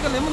그러니까 내가 레몬